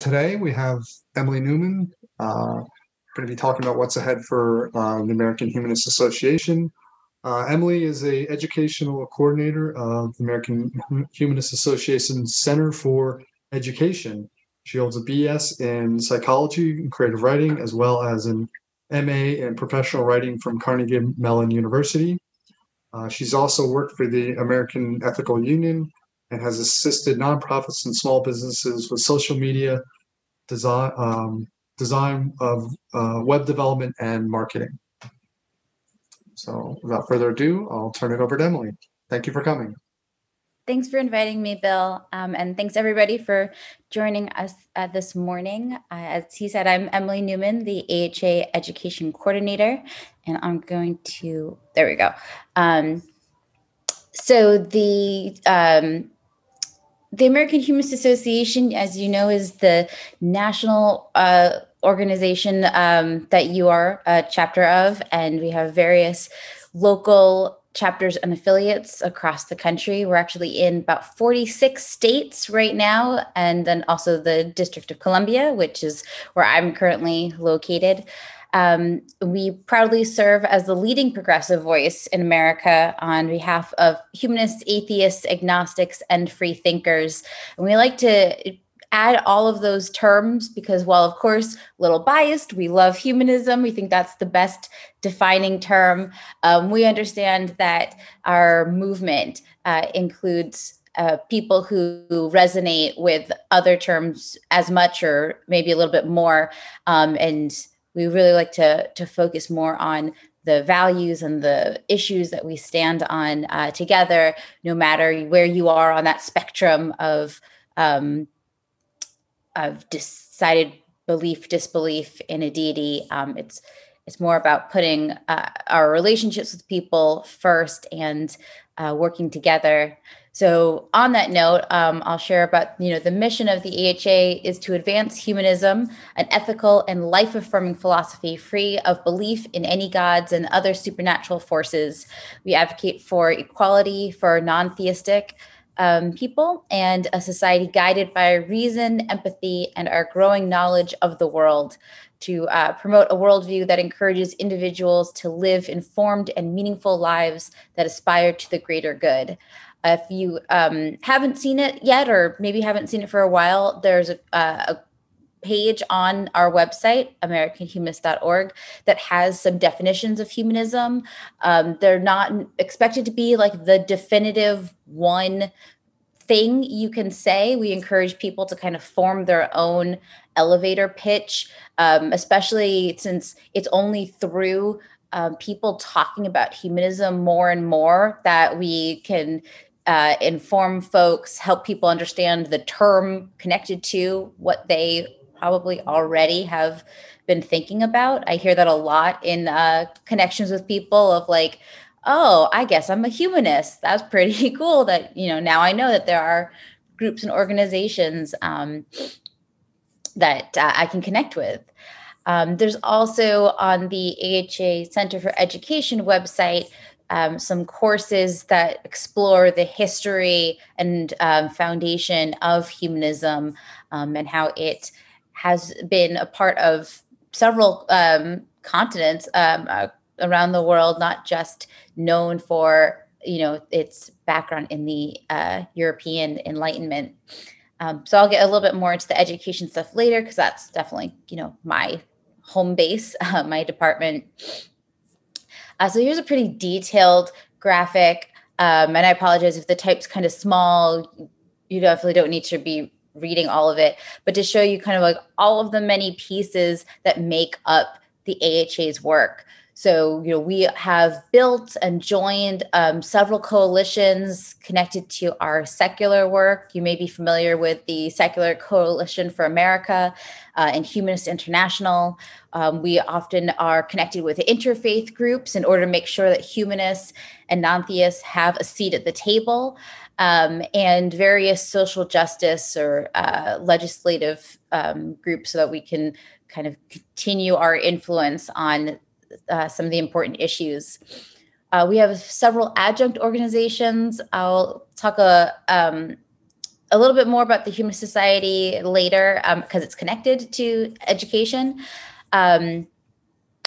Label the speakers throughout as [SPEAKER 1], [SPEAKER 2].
[SPEAKER 1] today we have Emily Newman. Uh, going to be talking about what's ahead for uh, the American Humanist Association. Uh, Emily is a educational coordinator of the American Humanist Association Center for Education. She holds a BS in psychology and creative writing, as well as an MA in professional writing from Carnegie Mellon University. Uh, she's also worked for the American Ethical Union and has assisted nonprofits and small businesses with social media design, um, design of uh, web development and marketing. So without further ado, I'll turn it over to Emily. Thank you for coming.
[SPEAKER 2] Thanks for inviting me, Bill. Um, and thanks everybody for joining us uh, this morning. Uh, as he said, I'm Emily Newman, the AHA Education Coordinator, and I'm going to, there we go. Um, so the um, the American Humanist Association, as you know, is the national uh, organization um, that you are a chapter of, and we have various local chapters and affiliates across the country. We're actually in about 46 states right now, and then also the District of Columbia, which is where I'm currently located. Um, we proudly serve as the leading progressive voice in America on behalf of humanists, atheists, agnostics, and free thinkers. And we like to add all of those terms because while of course a little biased we love humanism we think that's the best defining term um, we understand that our movement uh, includes uh, people who, who, resonate with other terms as much or maybe a little bit more um, and we really like to to focus more on the values and the issues that we stand on uh, together, no matter where you are on that spectrum of um, of decided belief, disbelief in a deity. Um, it's it's more about putting uh, our relationships with people first and uh, working together so, on that note, um, I'll share about you know the mission of the AHA is to advance humanism, an ethical and life-affirming philosophy free of belief in any gods and other supernatural forces. We advocate for equality for non-theistic um, people and a society guided by reason, empathy, and our growing knowledge of the world. To uh, promote a worldview that encourages individuals to live informed and meaningful lives that aspire to the greater good. If you um, haven't seen it yet, or maybe haven't seen it for a while, there's a, a page on our website, AmericanHumanist.org, that has some definitions of humanism. Um, they're not expected to be like the definitive one thing you can say. We encourage people to kind of form their own elevator pitch, um, especially since it's only through um, people talking about humanism more and more that we can uh, inform folks, help people understand the term connected to what they probably already have been thinking about. I hear that a lot in uh, connections with people of like, oh, I guess I'm a humanist. That's pretty cool that, you know, now I know that there are groups and organizations um, that uh, I can connect with. Um, there's also on the AHA Center for Education website um, some courses that explore the history and um, foundation of humanism um, and how it has been a part of several um, continents um, uh, around the world, not just known for you know its background in the uh, European Enlightenment. Um, so I'll get a little bit more into the education stuff later because that's definitely you know my home base, uh, my department. Uh, so here's a pretty detailed graphic. Um, and I apologize if the type's kind of small. You definitely don't need to be reading all of it, but to show you kind of like all of the many pieces that make up the AHA's work. So, you know, we have built and joined um, several coalitions connected to our secular work. You may be familiar with the Secular Coalition for America uh, and Humanist International. Um, we often are connected with interfaith groups in order to make sure that humanists and non theists have a seat at the table. Um, and various social justice or uh, legislative um, groups so that we can kind of continue our influence on uh, some of the important issues. Uh, we have several adjunct organizations. I'll talk a, uh, um, a little bit more about the Humanist Society later because um, it's connected to education. Um,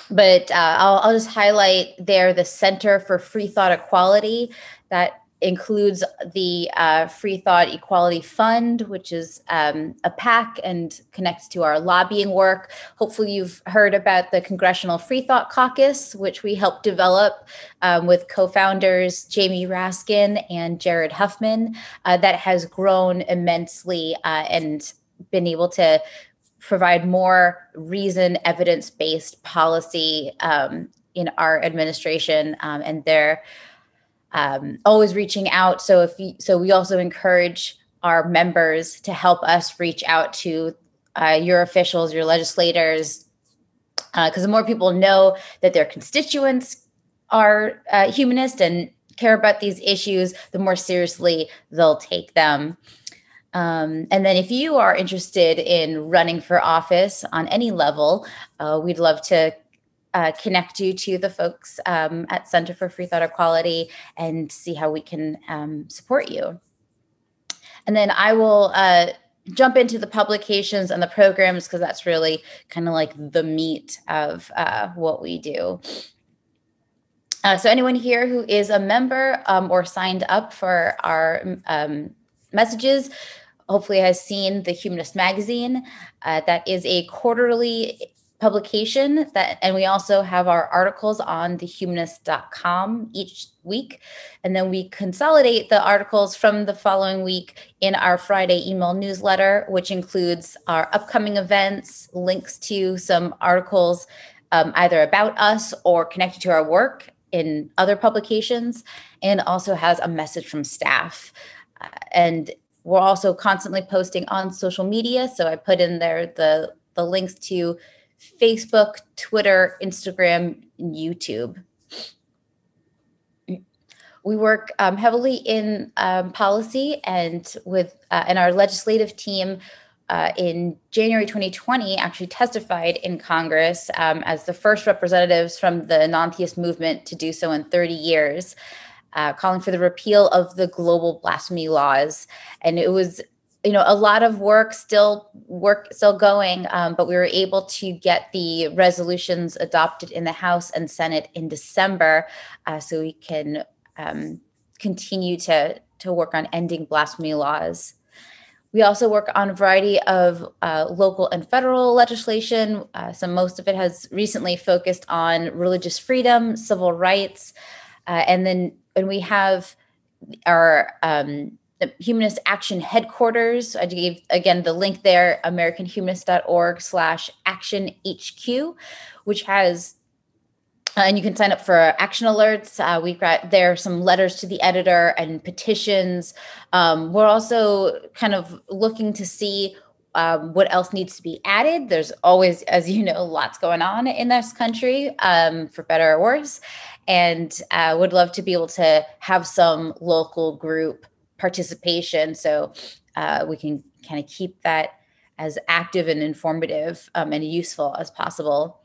[SPEAKER 2] but uh, I'll, I'll, just highlight there the Center for Freethought Equality that includes the uh, Freethought Equality Fund, which is um, a PAC and connects to our lobbying work. Hopefully, you've heard about the Congressional Freethought Caucus, which we helped develop um, with co founders Jamie Raskin and Jared Huffman, uh, that has grown immensely uh, and been able to provide more reason evidence based policy um, in our administration um, and they're um, always reaching out. So if you, so we also encourage our members to help us reach out to uh, your officials your legislators because uh, the more people know that their constituents are uh, humanist and care about these issues the more seriously they'll take them. Um, and then, if you are interested in running for office on any level, uh, we'd love to uh, connect you to the folks um, at Center for Freethought Equality and see how we can um, support you. And then I will uh, jump into the publications and the programs because that's really kind of like the meat of uh, what we do. Uh, so, anyone here who is a member um, or signed up for our um, messages, hopefully has seen the Humanist magazine. Uh, that is a quarterly publication that and we also have our articles on thehumanist.com each week and then we consolidate the articles from the following week in our friday email newsletter which includes our upcoming events links to some articles um, either about us or connected to our work in other publications and also has a message from staff uh, and we're also constantly posting on social media. So I put in there the the links to Facebook, Twitter, Instagram, and YouTube. We work um, heavily in um, policy and with uh, and our legislative team uh, in January 2020 actually testified in Congress um, as the first representatives from the non-theist movement to do so in 30 years uh, calling for the repeal of the global blasphemy laws. And it was you know a lot of work still work still going um, but we were able to get the resolutions adopted in the house and senate in december uh, so we can um, continue to to work on ending blasphemy laws. We also work on a variety of uh, local and federal legislation. Uh, so most of it has recently focused on religious freedom civil rights uh, and then and we have our um, Humanist Action Headquarters. I gave again the link there, AmericanHumanist.org slash Action HQ, which has uh, and you can sign up for action alerts. Uh, we've got there some letters to the editor and petitions. Um, we're also kind of looking to see um, what else needs to be added. There's always, as you know, lots going on in this country, um, for better or worse and uh, would love to be able to have some local group participation so uh, we can kind of keep that as active and informative um, and useful as possible.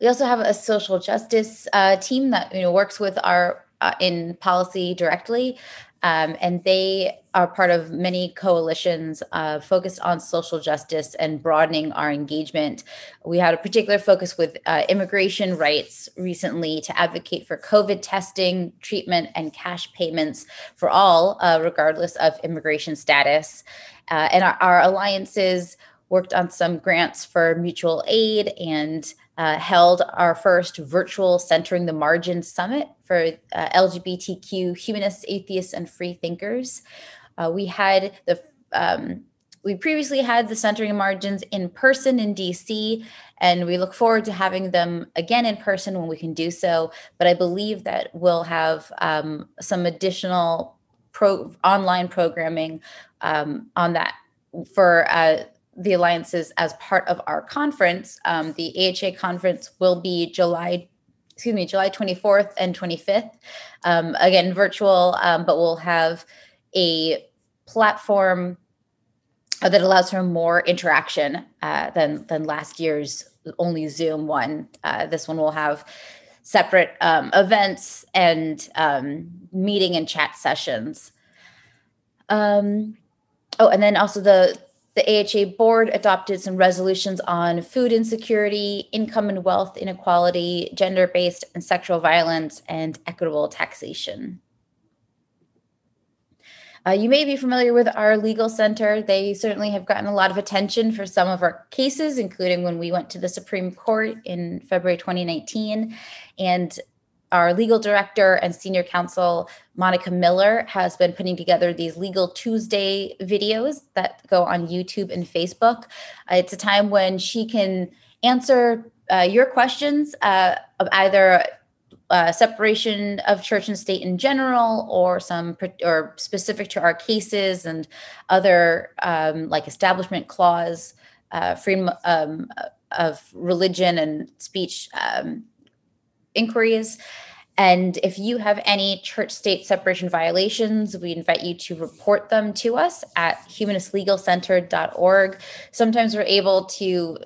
[SPEAKER 2] We also have a social justice uh, team that you know works with our uh, in policy directly um, and they are part of many coalitions uh, focused on social justice and broadening our engagement. We had a particular focus with uh, immigration rights recently to advocate for COVID testing, treatment, and cash payments for all, uh, regardless of immigration status. Uh, and our, our alliances worked on some grants for mutual aid and uh, held our first virtual Centering the Margins Summit for uh, LGBTQ humanists, atheists, and free thinkers. Uh, we had the um, we previously had the Centering Margins in person in DC, and we look forward to having them again in person when we can do so. But I believe that we'll have um, some additional pro online programming um, on that for uh, the alliances as part of our conference. Um, the AHA conference will be July, excuse me, July 24th and 25th. Um, again, virtual, um, but we'll have a platform that allows for more interaction uh, than than last year's only Zoom one. Uh, this one will have separate um, events and um, meeting and chat sessions. Um, oh, and then also the the AHA board adopted some resolutions on food insecurity, income and wealth inequality, gender based and sexual violence, and equitable taxation. Uh, you may be familiar with our legal center. They certainly have gotten a lot of attention for some of our cases, including when we went to the Supreme Court in February 2019. And our legal director and senior counsel, Monica Miller, has been putting together these Legal Tuesday videos that go on YouTube and Facebook. Uh, it's a time when she can answer uh, your questions uh, of either uh, separation of church and state in general, or some or specific to our cases and other um, like establishment clause, uh, freedom um, of religion and speech um, inquiries. And if you have any church state separation violations, we invite you to report them to us at humanistlegalcenter.org. Sometimes we're able to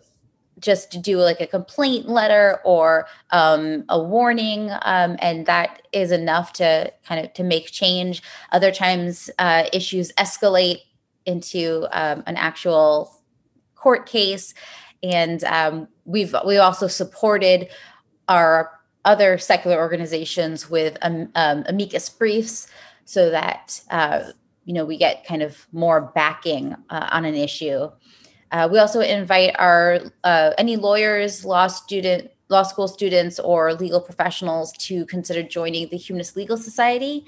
[SPEAKER 2] just do like a complaint letter or um, a warning um, and that is enough to kind of to make change other times uh, issues escalate into um, an actual court case and um, we've we also supported our other secular organizations with um, um, amicus briefs so that uh, you know we get kind of more backing uh, on an issue uh, we also invite our uh, any lawyers, law student, law school students, or legal professionals to consider joining the Humanist Legal Society.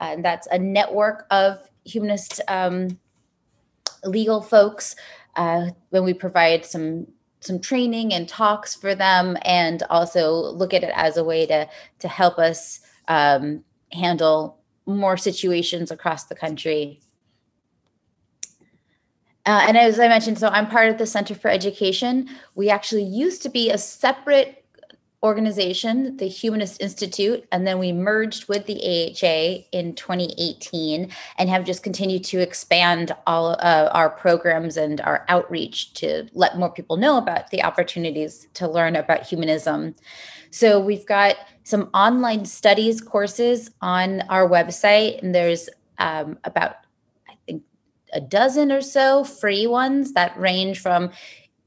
[SPEAKER 2] Uh, and that's a network of humanist um, legal folks. Uh, when we provide some some training and talks for them, and also look at it as a way to to help us um, handle more situations across the country. Uh, and as I mentioned, so I'm part of the Center for Education. We actually used to be a separate organization, the Humanist Institute, and then we merged with the AHA in 2018 and have just continued to expand all uh, our programs and our outreach to let more people know about the opportunities to learn about humanism. So we've got some online studies courses on our website, and there's um, about I think a dozen or so free ones that range from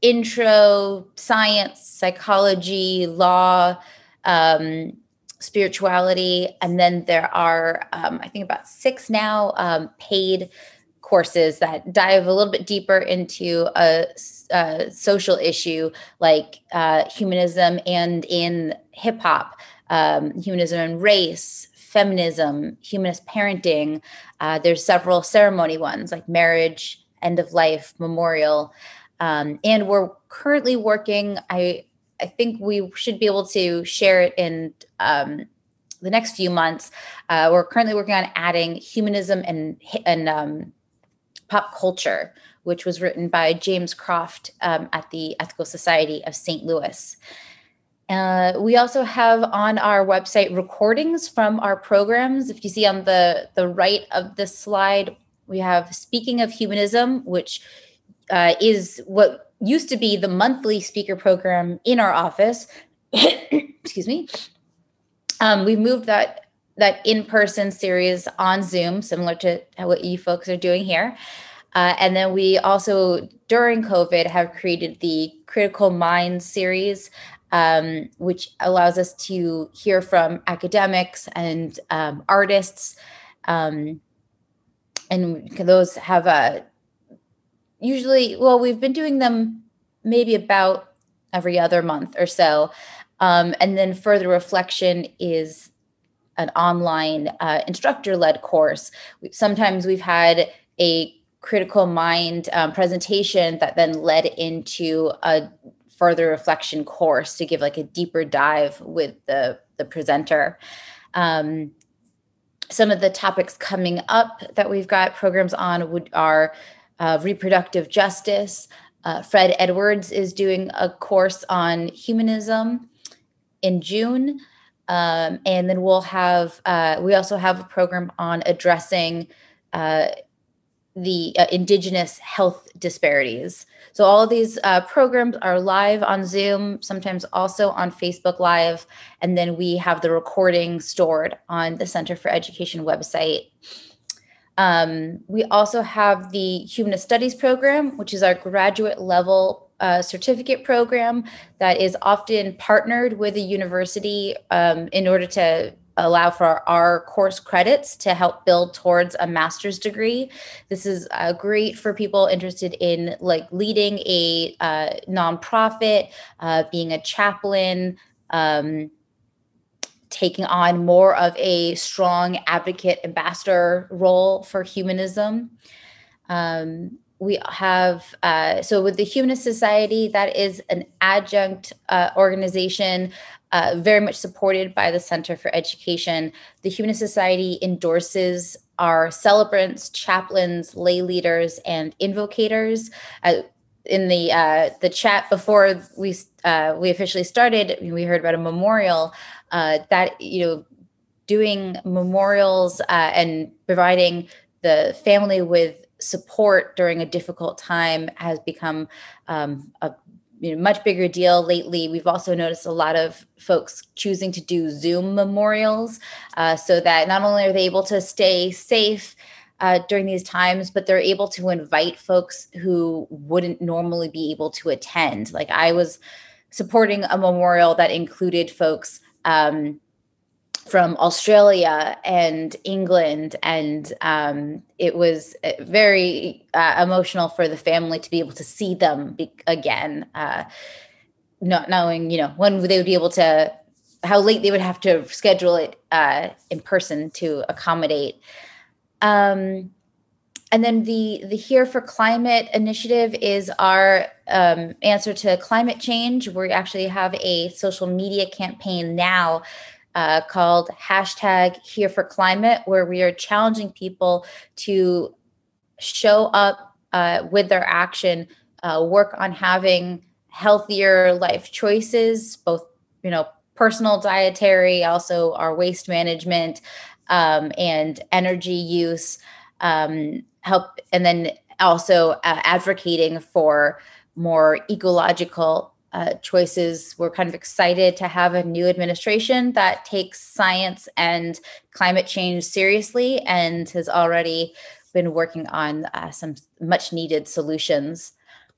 [SPEAKER 2] intro science, psychology, law, um, spirituality, and then there are um, I think about six now um, paid courses that dive a little bit deeper into a, a social issue like uh, humanism and in hip hop, um, humanism and race, feminism, humanist parenting. Uh, there's several ceremony ones like marriage, end of life, memorial. Um, and we're currently working, I, I think we should be able to share it in um, the next few months. Uh, we're currently working on adding humanism and, and um, pop culture, which was written by James Croft um, at the Ethical Society of St. Louis. Uh, we also have on our website recordings from our programs. If you see on the, the right of this slide, we have Speaking of Humanism, which uh, is what used to be the monthly speaker program in our office. Excuse me. Um, we moved that that in-person series on Zoom, similar to what you folks are doing here. Uh, and then we also, during COVID, have created the Critical Minds series, um, which allows us to hear from academics and um, artists. Um, and those have a usually, well, we've been doing them maybe about every other month or so. Um, and then further reflection is an online uh, instructor led course. Sometimes we've had a critical mind um, presentation that then led into a further reflection course to give like a deeper dive with the the presenter. Um, some of the topics coming up that we've got programs on would are uh, reproductive justice. Uh, Fred Edwards is doing a course on humanism in June. Um, and then we'll have, uh, we also have a program on addressing uh, the uh, indigenous health disparities. So all of these uh, programs are live on Zoom, sometimes also on Facebook Live, and then we have the recording stored on the Center for Education website. Um, we also have the Humanist Studies program, which is our graduate level uh, certificate program that is often partnered with a university um, in order to allow for our course credits to help build towards a master's degree. This is uh, great for people interested in like leading a uh, nonprofit, uh, being a chaplain, um, taking on more of a strong advocate ambassador role for humanism. Um, we have uh, so with the humanist society that is an adjunct uh, organization uh, very much supported by the center for education the humanist society endorses our celebrants chaplains lay leaders and invocators uh, in the uh, the chat before we uh, we officially started we heard about a memorial that you know doing memorials and providing the family with support during a difficult time has become um, a you know, much bigger deal lately. We've also noticed a lot of folks choosing to do Zoom memorials uh, so that not only are they able to stay safe uh, during these times, but they're able to invite folks who wouldn't normally be able to attend. Like I was supporting a memorial that included folks um, from Australia and England, and um, it was uh, very uh, emotional for the family to be able to see them be- again, uh, not knowing you know when they would be able to, how late they would have to schedule it uh, in person to accommodate. Um, and then the the Here for Climate initiative is our um, answer to climate change. We actually have a social media campaign now uh, called hashtag here for climate, where we are challenging people to show up uh, with their action, uh, work on having healthier life choices, both, you know, personal dietary, also our waste management um, and energy use, um, help, and then also uh, advocating for more ecological uh, choices. We're kind of excited to have a new administration that takes science and climate change seriously and has already been working on uh, some much needed solutions.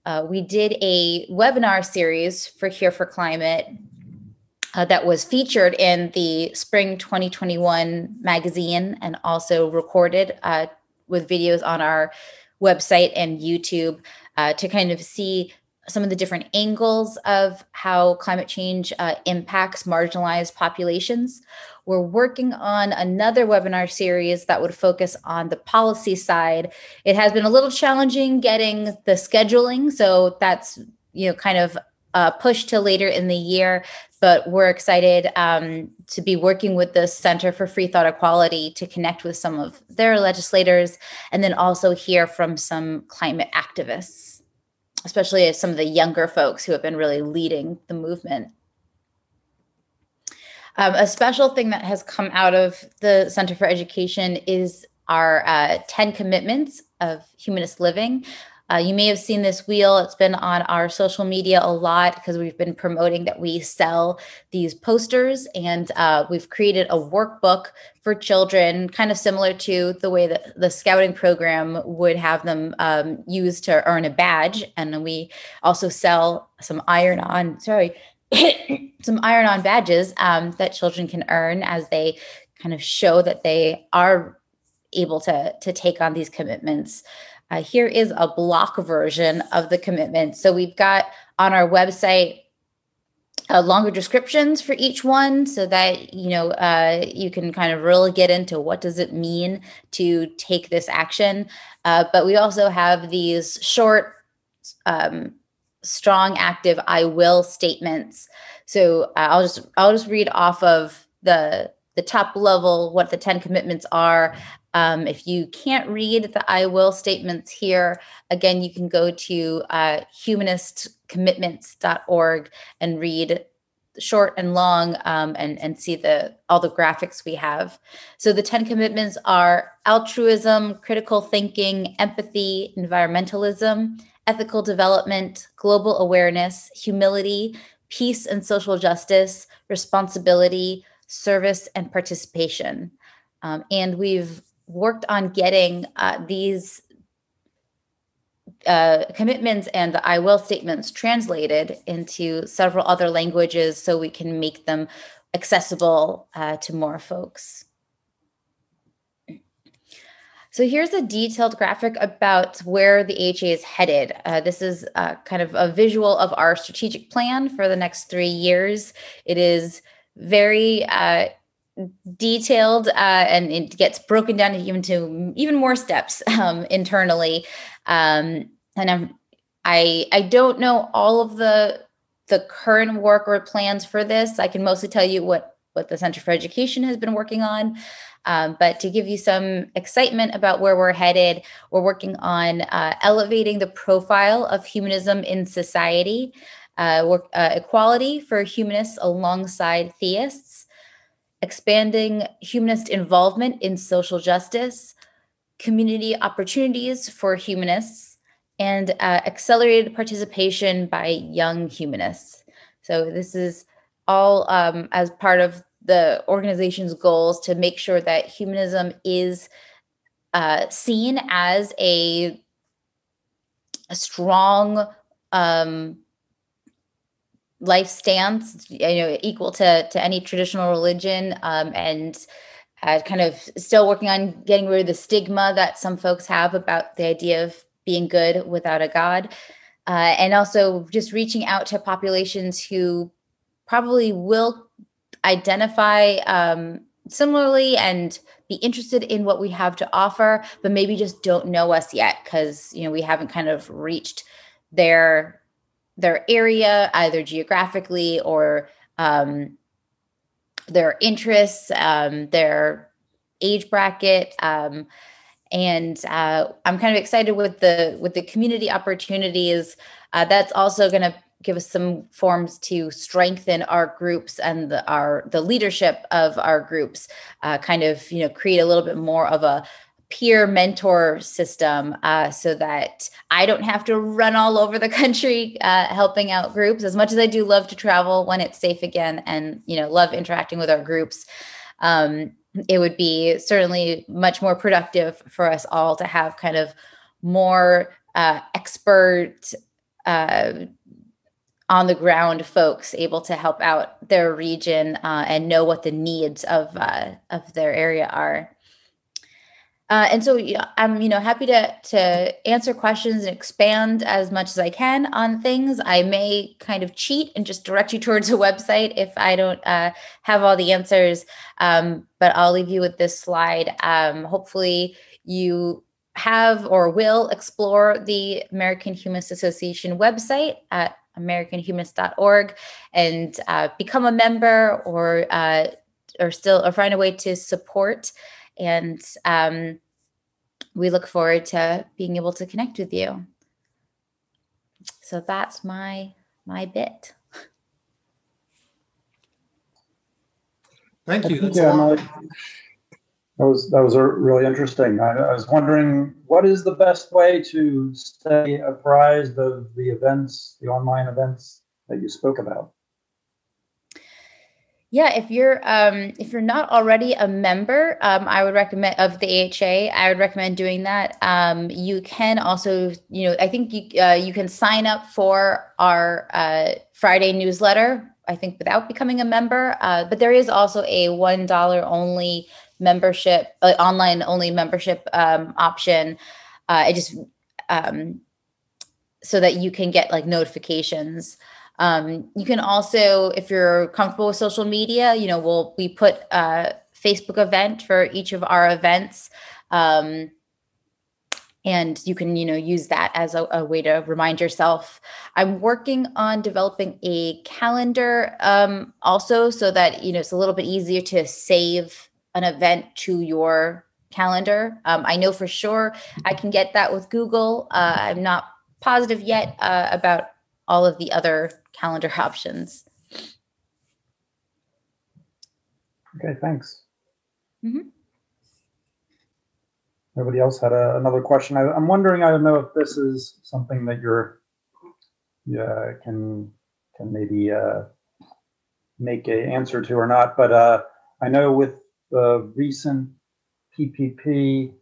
[SPEAKER 2] Uh, we did a webinar series for Here for Climate uh, that was featured in the spring 2021 magazine and also recorded uh, with videos on our website and YouTube uh, to kind of see some of the different angles of how climate change uh, impacts marginalized populations. We're working on another webinar series that would focus on the policy side. It has been a little challenging getting the scheduling, so that's you know kind of uh, pushed to later in the year. But we're excited um, to be working with the Center for Freethought Equality to connect with some of their legislators, and then also hear from some climate activists especially some of the younger folks who have been really leading the movement. Um, a special thing that has come out of the Center for Education is our uh, 10 commitments of humanist living. Uh, you may have seen this wheel. It's been on our social media a lot because we've been promoting that we sell these posters, and uh, we've created a workbook for children, kind of similar to the way that the scouting program would have them um, use to earn a badge. And we also sell some iron on, sorry, some iron on badges um, that children can earn as they kind of show that they are able to to take on these commitments uh, here is a block version of the commitment. So we've got on our website uh, longer descriptions for each one so that you know uh, you can kind of really get into what does it mean to take this action. Uh, but we also have these short um, strong active i will statements. So uh, i'll just i'll just read off of the the top level what the 10 commitments are um, if you can't read the I will statements here, again, you can go to uh, humanistcommitments.org and read short and long um, and, and see the all the graphics we have. So the 10 commitments are altruism, critical thinking, empathy, environmentalism, ethical development, global awareness, humility, peace and social justice, responsibility, service, and participation. Um, and we've worked on getting uh, these uh, commitments and the I will statements translated into several other languages so we can make them accessible uh, to more folks. So here's a detailed graphic about where the AHA is headed. Uh, this is uh, kind of a visual of our strategic plan for the next three years. It is very uh, detailed uh, and it gets broken down even to even more steps um, internally. Um, and I'm, I I don't know all of the the current work or plans for this. I can mostly tell you what what the Center for Education has been working on. Um, but to give you some excitement about where we're headed, we're working on uh, elevating the profile of humanism in society, uh, work, uh, equality for humanists alongside theists, expanding humanist involvement in social justice, community opportunities for humanists, and uh, accelerated participation by young humanists. So, this is all um, as part of the organization's goals to make sure that humanism is uh, seen as a, a strong um, life stance, you know, equal to to any traditional religion, um, and uh, kind of still working on getting rid of the stigma that some folks have about the idea of being good without a god, uh, and also just reaching out to populations who probably will identify um, similarly and be interested in what we have to offer, but maybe just don't know us yet because you know we haven't kind of reached their their area either geographically or um, their interests, um, their age bracket. Um, and uh, I'm kind of excited with the with the community opportunities. Uh, that's also going to give us some forms to strengthen our groups and the, our the leadership of our groups uh, kind of you know create a little bit more of a peer mentor system uh, so that i don't have to run all over the country uh, helping out groups as much as i do love to travel when it's safe again and you know love interacting with our groups um, it would be certainly much more productive for us all to have kind of more uh, expert uh, on the ground folks able to help out their region uh, and know what the needs of uh, of their area are. Uh, and so I'm, you know, happy to to answer questions and expand as much as I can on things. I may kind of cheat and just direct you towards a website if I don't uh, have all the answers. Um, but I'll leave you with this slide. Um, hopefully, you have or will explore the American Humanist Association website at americanhumanist.org and uh, become a member or uh, or still or find a way to support and um, we look forward to being able to connect with you so that's my my bit
[SPEAKER 1] thank you
[SPEAKER 3] yeah, my, that was that was really interesting. I, I, was wondering what is the best way to stay apprised of the events, the online events that you spoke about.
[SPEAKER 2] Yeah, if you're um, if you're not already a member, um, I would recommend of the AHA. I would recommend doing that. Um, you can also, you know, I think you uh, you can sign up for our uh, Friday newsletter. I think without becoming a member, uh, but there is also a one dollar only membership, uh, online only membership um, option. Uh, I just um, so that you can get like notifications. Um, you can also, if you're comfortable with social media, you know, we'll we put a Facebook event for each of our events. Um, and you can you know use that as a, a, way to remind yourself i'm working on developing a calendar um, also so that you know it's a little bit easier to save an event to your calendar. Um, I know for sure I can get that with Google. Uh, I'm not positive yet uh, about all of the other calendar options.
[SPEAKER 3] Okay, thanks. Mm-hmm. Nobody else had a, another question. I, am wondering. I don't know if this is something that you're yeah can can maybe uh, make a answer to or not. But uh, I know with the recent PPP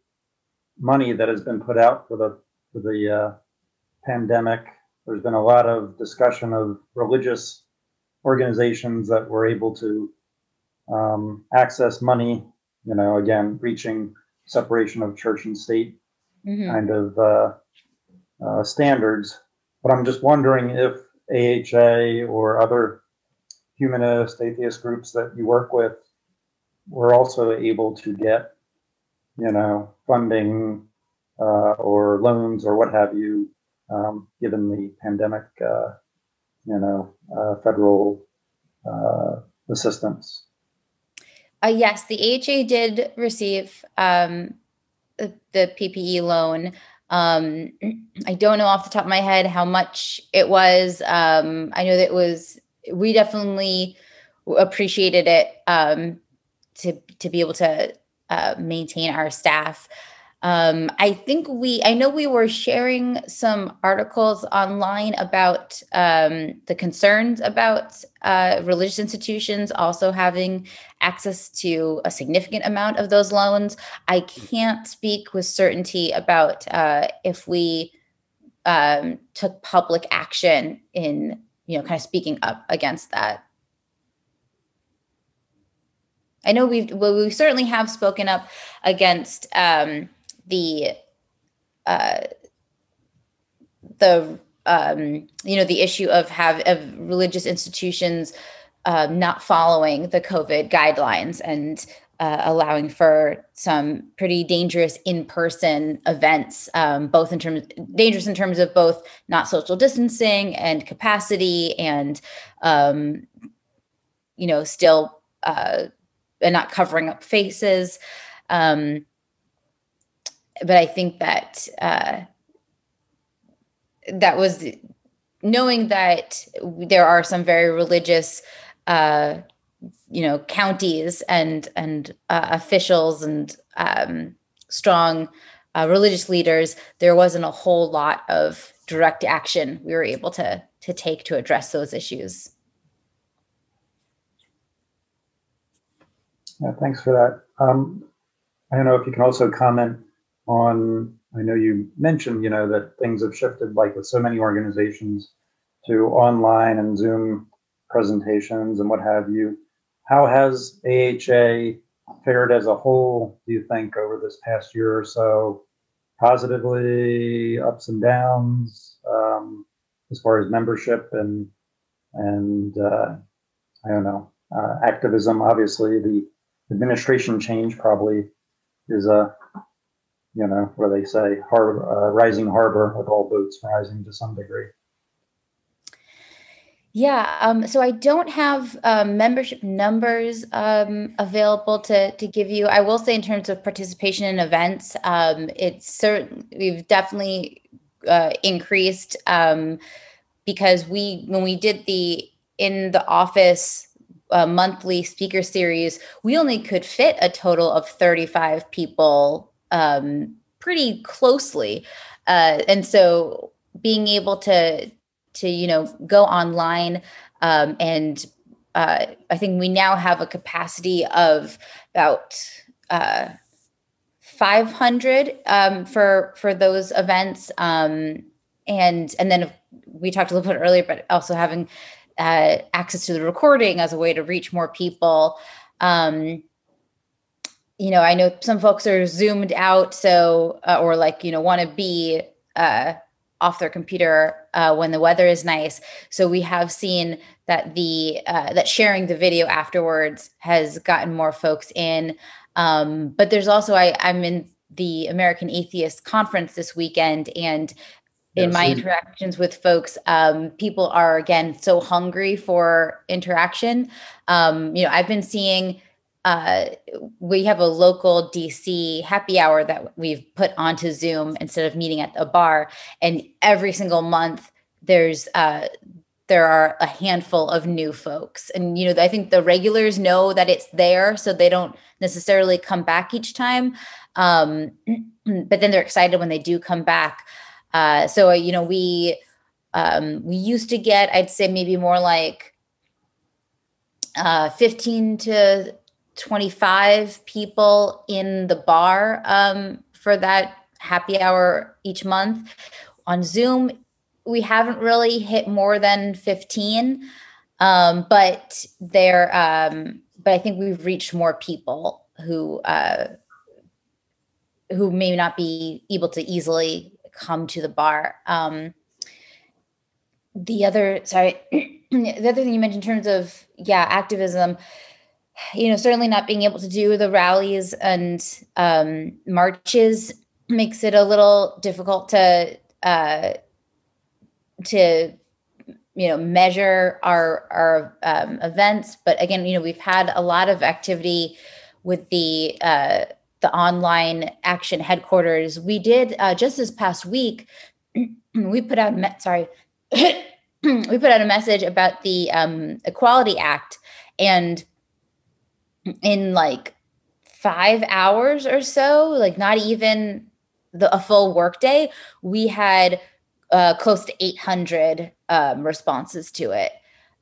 [SPEAKER 3] money that has been put out for the for the uh, pandemic. There's been a lot of discussion of religious organizations that were able to um, access money. You know, again, reaching separation of church and state
[SPEAKER 2] Mhm.
[SPEAKER 3] kind of uh, uh, standards. But I'm just wondering if AHA or other humanist atheist groups that you work with were also able to get, you know, funding uh, or loans or what have you, um, given the pandemic, uh, you know, uh, federal uh, assistance.
[SPEAKER 2] Uh, yes, the AHA did receive um, the, the PPE loan. Um, I don't know off the top of my head how much it was. Um, I know that it was. We definitely appreciated it um, to to be able to uh, maintain our staff. Um, I think we. I know we were sharing some articles online about um, the concerns about uh, religious institutions also having access to a significant amount of those loans. I can't speak with certainty about uh, if we um, took public action in, you know, kind of speaking up against that. I know we've well, we certainly have spoken up against um, the uh, the um, you know the issue of have of religious institutions um, not following the COVID guidelines and uh, allowing for some pretty dangerous in-person events, um, both in terms dangerous in terms of both not social distancing and capacity, and um, you know still uh, and not covering up faces. Um, but I think that uh, that was knowing that there are some very religious uh, you know counties and and uh, officials and um, strong uh, religious leaders there wasn't a whole lot of direct action we were able to to take to address those issues
[SPEAKER 3] Yeah, thanks for that. Um, I don't know if you can also comment on. I know you mentioned, you know, that things have shifted, like with so many organizations, to online and Zoom presentations and what have you. How has AHA fared as a whole? Do you think over this past year or so, positively, ups and downs, um, as far as membership and and uh, I don't know uh, activism? Obviously, the administration change probably is a you know where they say uh, rising harbor with all boats rising to some degree.
[SPEAKER 2] Yeah um, so i don't have um, membership numbers um, available to, to give you. I will say in terms of participation in events um, it's certain we've definitely uh, increased um, because we when we did the in the office uh, monthly speaker series, we only could fit a total of 35 people um, pretty closely. Uh, and so being able to, to, you know, go online um, and uh, I think we now have a capacity of about uh, 500 um, for for those events, um, and and then we talked a little bit earlier, but also having uh, access to the recording as a way to reach more people. Um, you know, I know some folks are zoomed out, so uh, or like you know want to be uh, off their computer uh, when the weather is nice. So we have seen that the uh, that sharing the video afterwards has gotten more folks in. Um, but there's also I, I'm in the American Atheist Conference this weekend, and in my interactions with folks um, people are again so hungry for interaction um, you know i've been seeing uh, we have a local dc happy hour that we've put onto zoom instead of meeting at a bar. And every single month there's uh, there are a handful of new folks. And you know i think the regulars know that it's there so they don't necessarily come back each time. Um, but then they're excited when they do come back. Uh, so you know, we um, we used to get, I'd say maybe more like uh, 15 to 25 people in the bar um, for that happy hour each month. On Zoom, we haven't really hit more than 15, um, but there, um, but I think we've reached more people who uh, who may not be able to easily come to the bar. Um, the other, sorry, the other thing you mentioned in terms of yeah activism you know certainly not being able to do the rallies and um, marches makes it a little difficult to uh, to you know measure our our um, events. But again you know we've had a lot of activity with the uh, the online action headquarters. We did uh, just this past week we put out me- sorry we put out a message about the um, equality act. And in like five hours or so like not even the, a full workday, we had uh, close to 800 um, responses to it.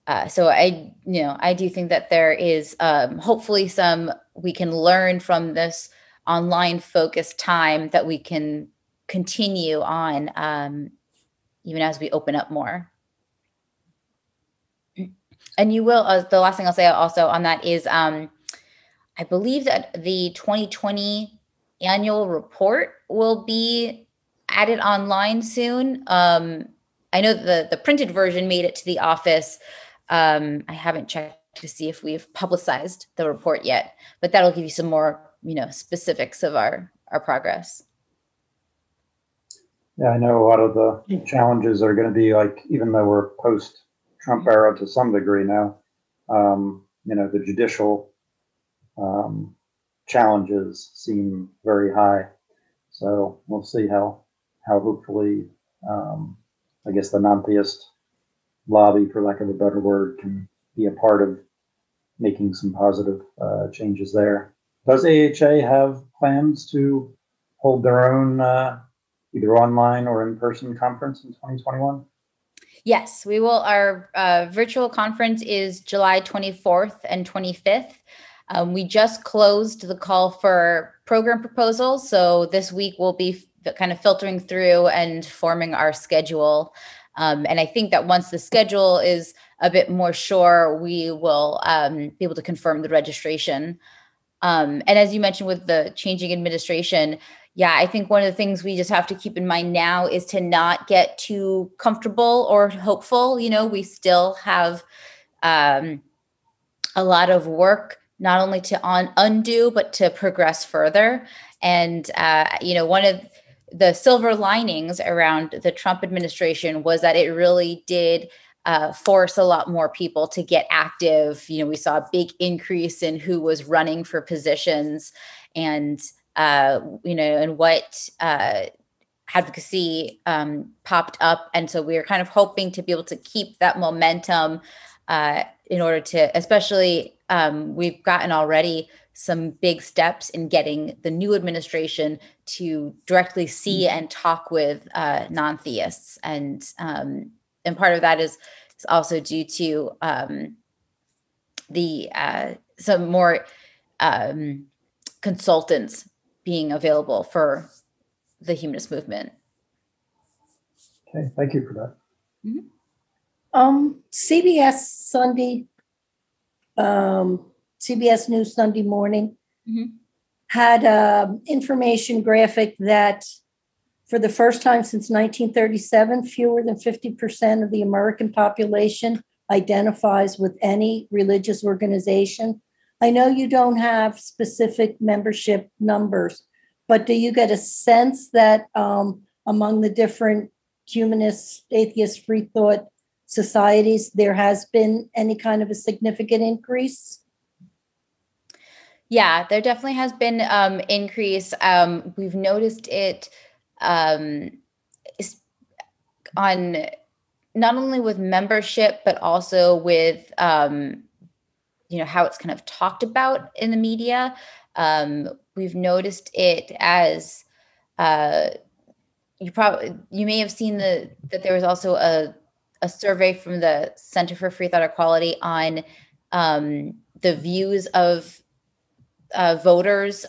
[SPEAKER 2] Uh, so I, you know, I do think that there is um, hopefully some we can learn from this online focused time that we can continue on um, even as we open up more. And you will. Uh, the last thing I'll say also on that is, um, I believe that the 2020 annual report will be added online soon. Um, I know the the printed version made it to the office. Um, I haven't checked to see if we've publicized the report yet, but that'll give you some more, you know, specifics of our our progress.
[SPEAKER 3] Yeah, I know a lot of the challenges are going to be like, even though we're post Trump era to some degree now, um, you know, the judicial um, challenges seem very high. So we'll see how how hopefully um, I guess the non-theist lobby, for lack of a better word, can be a part of making some positive uh, changes there. Does AHA have plans to hold their own uh, either online or in-person conference in 2021?
[SPEAKER 2] Yes, we will. Our uh, virtual conference is July 24th and 25th. Um, we just closed the call for program proposals. So this week we'll be f- kind of filtering through and forming our schedule. Um, and I think that once the schedule is a bit more sure, we will um, be able to confirm the registration. Um, and as you mentioned with the changing administration, yeah, I think one of the things we just have to keep in mind now is to not get too comfortable or hopeful. You know, we still have um, a lot of work not only to on undo but to progress further. And uh, you know one of the silver linings around the trump administration was that it really did uh, force a lot more people to get active. You know we saw a big increase in who was running for positions and uh, you know and what uh, advocacy um, popped up. And so we are kind of hoping to be able to keep that momentum uh, in order to especially um, we've gotten already some big steps in getting the new administration to directly see mm-hmm. and talk with uh, non-theists, and um, and part of that is, is also due to um, the uh, some more um, consultants being available for the humanist movement.
[SPEAKER 3] Okay, thank you for that.
[SPEAKER 4] Mm-hmm. Um, CBS Sunday um, CBS News Sunday Morning mm-hmm. had um, information graphic that for the first time since 1937, fewer than 50% of the American population identifies with any religious organization. I know you don't have specific membership numbers, but do you get a sense that um, among the different humanist, atheist, free thought societies, there has been any kind of a significant increase?
[SPEAKER 2] Yeah, there definitely has been um, increase. Um, we've noticed it um, on not only with membership but also with um, you know how it's kind of talked about in the media. Um, we've noticed it as uh, you probably you may have seen the that there was also a a survey from the Center for Freethought Equality on um, the views of uh, voters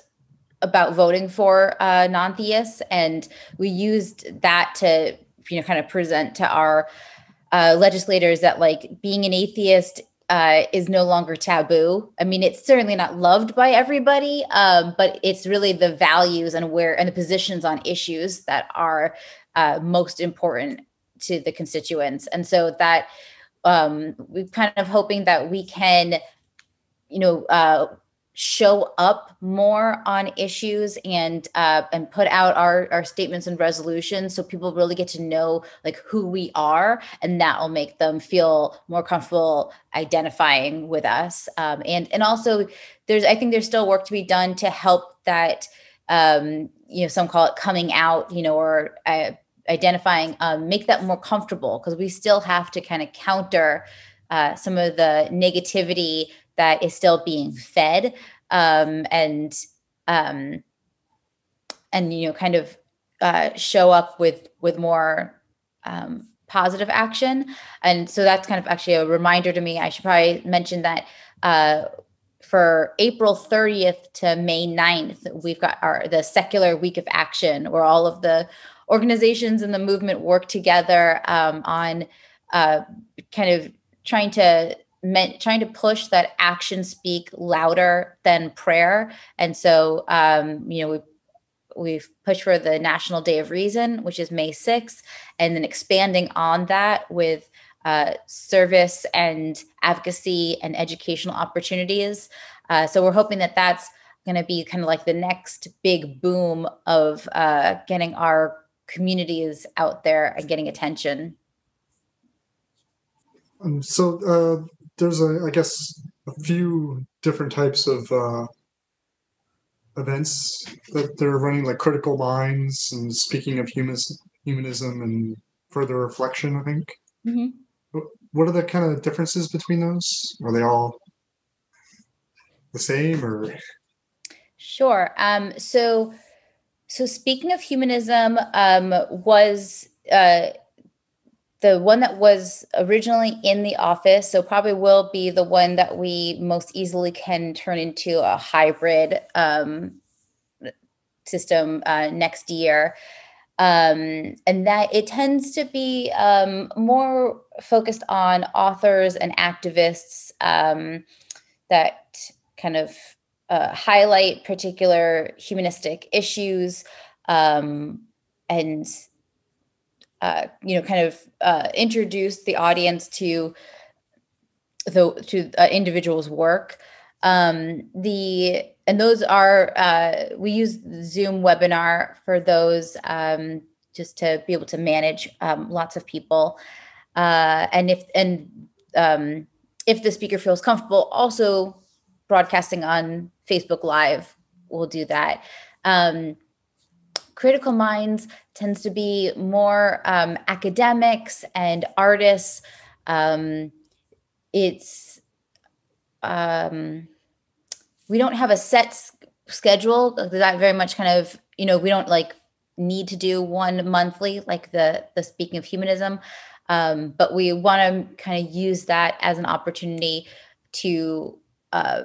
[SPEAKER 2] about voting for uh, non-theists, and we used that to you know kind of present to our uh, legislators that like being an atheist uh, is no longer taboo. I mean, it's certainly not loved by everybody, um, but it's really the values and where and the positions on issues that are uh, most important to the constituents. And so that um, we're kind of hoping that we can, you know, uh, show up more on issues and uh, and put out our our statements and resolutions so people really get to know like who we are and that will make them feel more comfortable identifying with us um, and and also there's i think there's still work to be done to help that um, you know some call it coming out you know or uh, identifying um, make that more comfortable because we still have to kind of counter uh, some of the negativity that is still being fed um, and um, and you know kind of uh, show up with with more um, positive action. And so that's kind of actually a reminder to me i should probably mention that uh, for April 30th to May 9th, we've got our the secular week of action where all of the organizations in the movement work together um, on uh, kind of trying to meant trying to push that action speak louder than prayer. And so um, you know we we've pushed for the national day of reason which is may 6th and then expanding on that with uh, service and advocacy and educational opportunities. Uh, so we're hoping that that's going to be kind of like the next big boom of uh, getting our communities out there and getting attention
[SPEAKER 1] um, so uh, there's a I guess a few different types of uh, events that they're running, like Critical Minds and speaking of humanism, humanism and further reflection. I think. Mm-hmm. What are the kind of differences between those? Are they all the same or?
[SPEAKER 2] Sure. Um, so, so speaking of humanism, um, was uh, the one that was originally in the office, so probably will be the one that we most easily can turn into a hybrid um, system uh, next year. Um, and that it tends to be um, more focused on authors and activists um, that kind of uh, highlight particular humanistic issues um, and uh, you know, kind of uh, introduce the audience to the to uh, individual's work. Um, the and those are uh, we use Zoom webinar for those um, just to be able to manage um, lots of people. Uh, and if and um, if the speaker feels comfortable, also broadcasting on Facebook Live, we'll do that. Um, Critical Minds tends to be more um, academics and artists. Um, it's um, we don't have a set schedule. That very much kind of you know we don't like need to do one monthly like the the speaking of humanism, um, but we want to kind of use that as an opportunity to uh,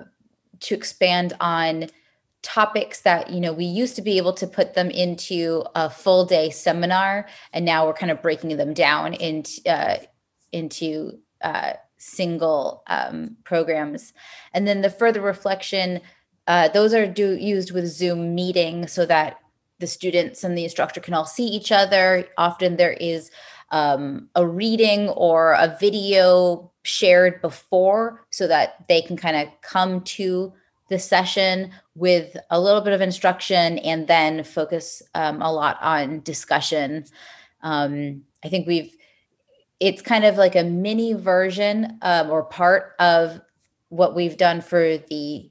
[SPEAKER 2] to expand on topics that you know we used to be able to put them into a full day seminar and now we're kind of breaking them down into uh, into uh, single um, programs. And then the further reflection uh, those are do, used with zoom meeting so that the students and the instructor can all see each other. Often there is um, a reading or a video shared before so that they can kind of come to the session with a little bit of instruction and then focus um, a lot on discussion. Um, I think we've, it's kind of like a mini version um, or part of what we've done for the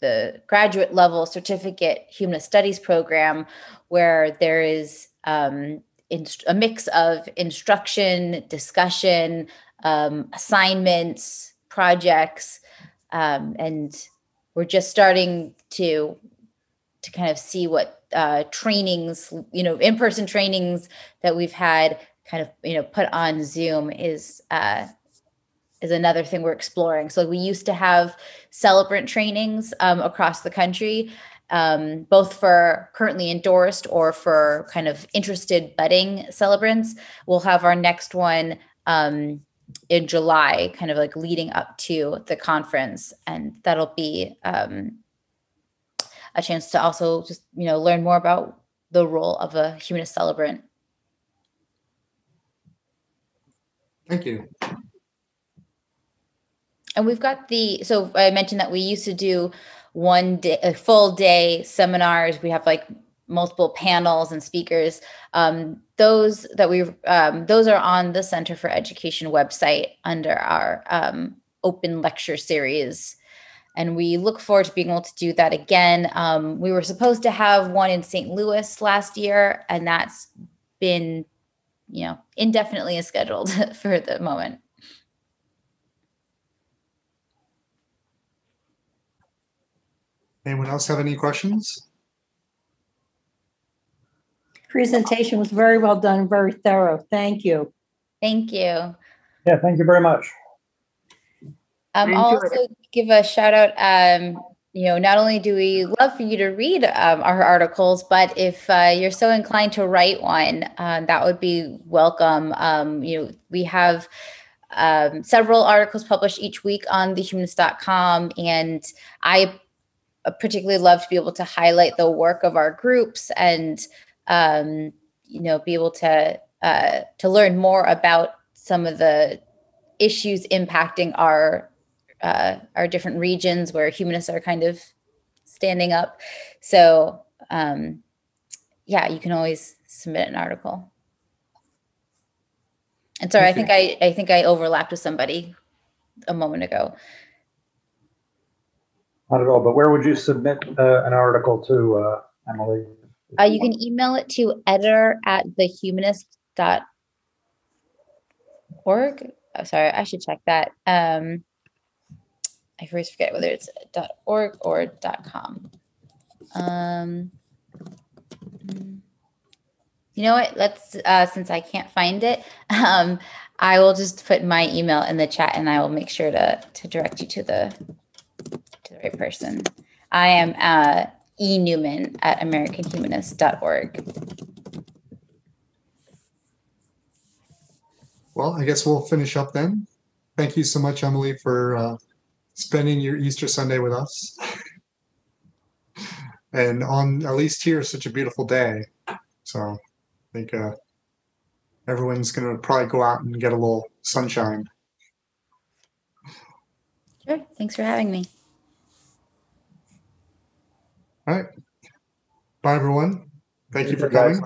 [SPEAKER 2] the graduate level certificate humanist studies program where there is um, inst- a mix of instruction discussion um, assignments projects um, and we're just starting to to kind of see what uh, trainings, you know, in-person trainings that we've had kind of, you know, put on Zoom is uh, is another thing we're exploring. So we used to have celebrant trainings um, across the country, um, both for currently endorsed or for kind of interested budding celebrants. We'll have our next one um, in July, kind of like leading up to the conference, and that'll be um, a chance to also just you know learn more about the role of a humanist celebrant.
[SPEAKER 1] Thank you.
[SPEAKER 2] And we've got the so I mentioned that we used to do one day, a full day seminars. We have like multiple panels and speakers. Um, those that we um, those are on the Center for Education website under our um, open lecture series. And we look forward to being able to do that again. Um, we were supposed to have one in St. Louis last year, and that's been, you know, indefinitely scheduled for the moment.
[SPEAKER 1] Anyone else have any questions?
[SPEAKER 4] Presentation was very well done, very thorough. Thank you.
[SPEAKER 2] Thank you.
[SPEAKER 3] Yeah, thank you very much.
[SPEAKER 2] Um, I'll also give a shout out. Um, you know, not only do we love for you to read um, our articles, but if uh, you're so inclined to write one, uh, that would be welcome. Um, you know, we have um, several articles published each week on thehumanist.com, and I particularly love to be able to highlight the work of our groups and um, you know be able to uh, to learn more about some of the issues impacting our uh, our different regions where humanists are kind of standing up. So um, yeah, you can always submit an article. And sorry, I think I I think I overlapped with somebody a moment ago.
[SPEAKER 3] Not at all, but where would you submit uh, an article to, uh, Emily?
[SPEAKER 2] Uh, you can email it to editor at thehumanist.org. Oh, sorry, I should check that. Um, I always forget whether it's .org or dot .com. Um, you know what? Let's uh, since I can't find it, um, I will just put my email in the chat, and I will make sure to to direct you to the right person. I am uh, E Newman at AmericanHumanist.org.
[SPEAKER 1] Well, I guess we'll finish up then. Thank you so much, Emily, for uh, spending your Easter Sunday with us. and on at least here, such a beautiful day. So I think uh, everyone's going to probably go out and get a little sunshine.
[SPEAKER 2] Sure. Thanks for having me.
[SPEAKER 1] All right. Bye, everyone. Thank you for coming.